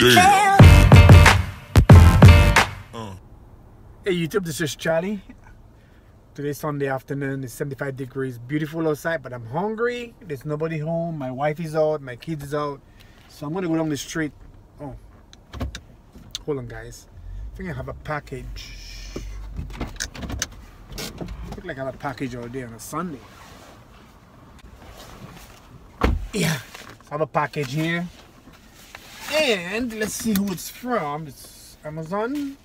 Damn. Uh. Hey YouTube, this is Charlie. Today's Sunday afternoon, it's 75 degrees, beautiful outside, but I'm hungry. There's nobody home, my wife is out, my kids is out. So I'm gonna go down the street. Oh, hold on guys. I think I have a package. Look like I have a package all day on a Sunday. Yeah, I have a package here. And let's see who it's from. It's Amazon.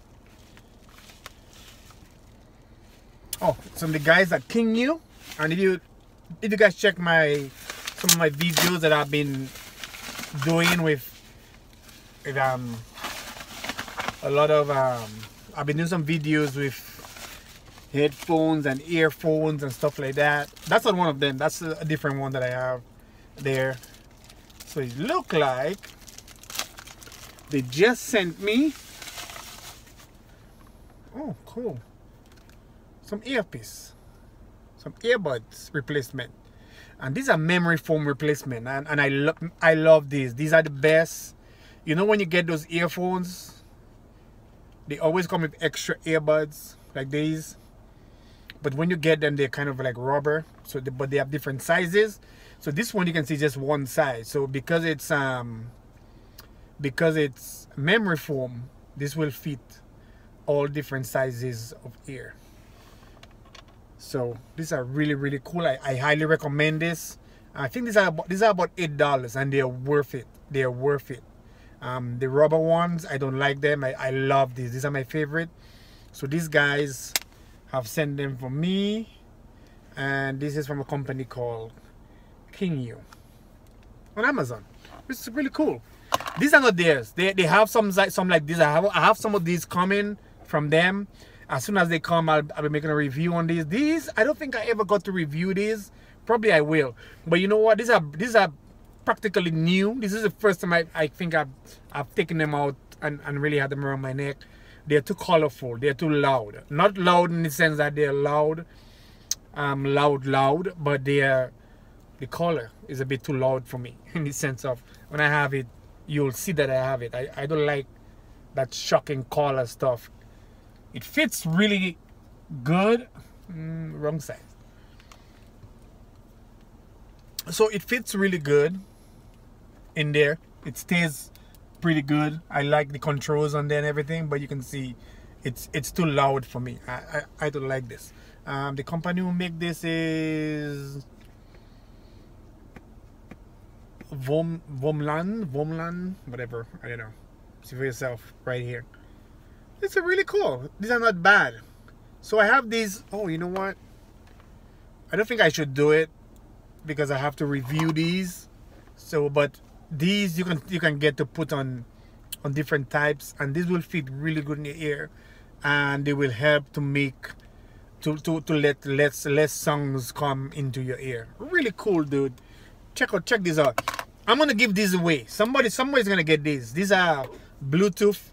Oh, some of the guys at KingYou. And if you if you guys check my some of my videos that I've been doing with with um a lot of um I've been doing some videos with headphones and earphones and stuff like that. That's not one of them. That's a different one that I have there. So it look like they just sent me. Oh, cool. Some earpiece, some earbuds replacement, and these are memory foam replacement. And, and I love I love these. These are the best. You know when you get those earphones, they always come with extra earbuds like these. But when you get them, they're kind of like rubber. So, they, but they have different sizes. So this one you can see just one size. So because it's um because it's memory foam, this will fit all different sizes of ear. So these are really really cool. I, I highly recommend this. I think these are about, these are about eight dollars and they're worth it. They're worth it. Um, the rubber ones I don't like them. I, I love these. These are my favorite. So these guys have sent them for me, and this is from a company called KingYou on Amazon. Which is really cool. These are not theirs. They they have some some like this. I have I have some of these coming from them. As soon as they come I'll, I'll, be making a review on these. These i don't think i ever got to review these. Probably i will. But you know what? These are these are practically new. This is the first time i, I think i've i've taken them out and, and really had them around my neck. They're too colorful. They're too loud. Not loud in the sense that they're loud um loud loud but they're the color is a bit too loud for me in the sense of when i have it you'll see that i have it i, I don't like that shocking collar stuff it fits really good. Mm, wrong size. So it fits really good in there. It stays pretty good. I like the controls on there and everything, but you can see it's it's too loud for me. I I, I don't like this. Um, the company who make this is Vom Vomlan Vomlan whatever I don't know. See for yourself right here. It's really cool. These are not bad. So I have these. Oh, you know what? I don't think I should do it because I have to review these. So, but these you can you can get to put on on different types, and this will fit really good in your ear, and they will help to make to to to let less less songs come into your ear. Really cool, dude. Check out check this out. I'm gonna give these away. Somebody somebody's gonna get these. These are Bluetooth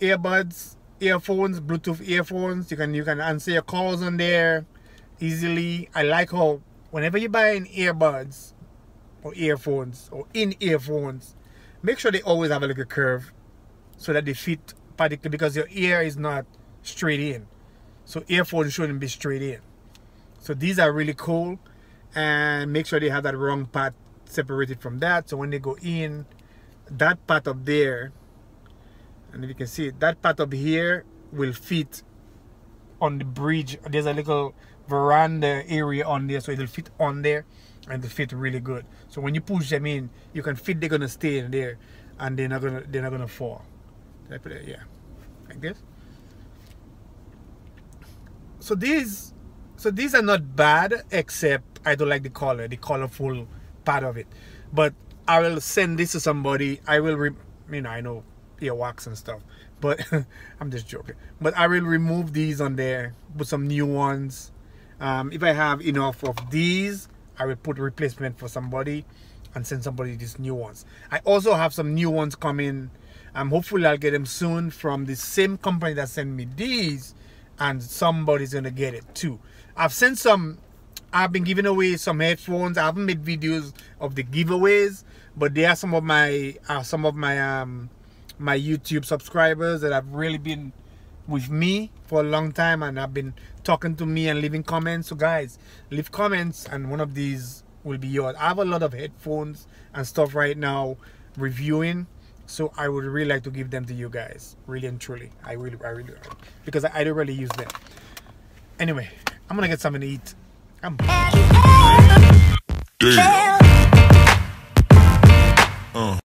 earbuds, earphones, Bluetooth earphones. You can you can answer your calls on there easily. I like how whenever you buy an earbuds or earphones or in earphones, make sure they always have a little curve so that they fit particularly because your ear is not straight in. So earphones shouldn't be straight in. So these are really cool and make sure they have that wrong part separated from that. So when they go in, that part up there and if you can see that part up here will fit on the bridge. There's a little veranda area on there so it'll fit on there and it'll fit really good. So when you push them in you can fit they're gonna stay in there and they're not gonna they're not gonna fall. Did I put it? Yeah. Like this. So these so these are not bad except I don't like the color the colorful part of it but I will send this to somebody I will you know I know earwax and stuff. But I'm just joking. But I will remove these on there, put some new ones. Um, if I have enough of these, I will put replacement for somebody and send somebody these new ones. I also have some new ones coming. Um, hopefully I'll get them soon from the same company that sent me these and somebody's gonna get it too. I've sent some I've been giving away some headphones. I haven't made videos of the giveaways, but they are some of my uh, some of my um my YouTube subscribers that have really been with me for a long time and have been talking to me and leaving comments. So guys, leave comments and one of these will be yours. I have a lot of headphones and stuff right now reviewing. So I would really like to give them to you guys, really and truly. I really, I really, because I, I don't really use them. Anyway, I'm gonna get something to eat. I'm. Damn.